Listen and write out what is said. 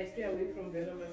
I stay away from venomous.